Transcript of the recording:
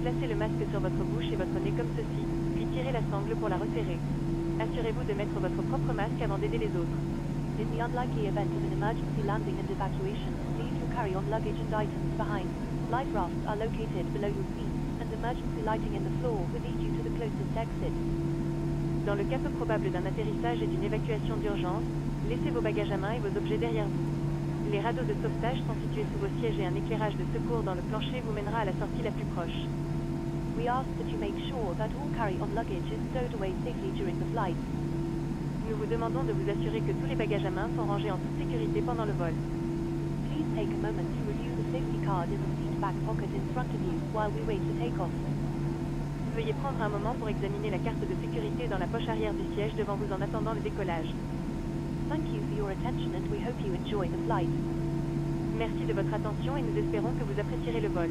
placez le masque sur votre bouche et votre nez comme ceci, puis tirez la sangle pour la resserrer. Assurez-vous de mettre votre propre masque avant d'aider les autres. In the unlikely event of an emergency landing and evacuation, leave your carry-on luggage and items behind? Life rafts are located below your feet, and emergency lighting in the floor will lead you to the closest exit. Dans le cas peu probable d'un atterrissage et d'une évacuation d'urgence, laissez vos bagages à main et vos objets derrière vous. Les radeaux de sauvetage sont situés sous vos sièges et un éclairage de secours dans le plancher vous mènera à la sortie la plus proche. We ask that you make sure that all carry-on luggage is away safely during the flight. Nous vous demandons de vous assurer que tous les bagages à main sont rangés en toute sécurité pendant le vol. Please take a moment to review the safety card in the seat back pocket in while we wait for takeoff. Veuillez prendre un moment pour examiner la carte de sécurité dans la poche arrière du siège devant vous en attendant le décollage. Thank you for your attention and we hope you enjoy the flight. Merci de votre attention et nous espérons que vous apprécierez le vol.